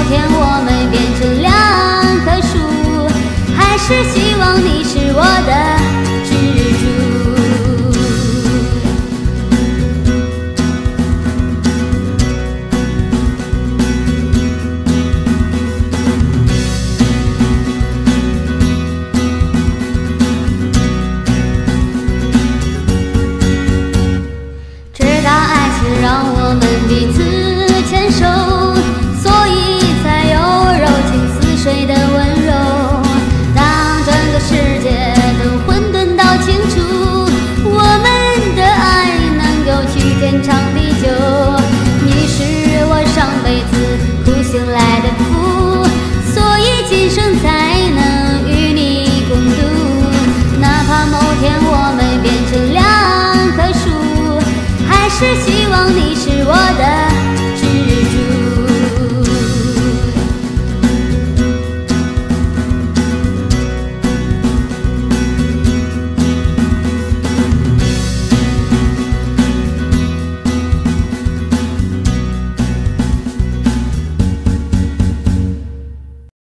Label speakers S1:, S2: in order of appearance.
S1: 昨天我们变成两棵树还是希望你是我的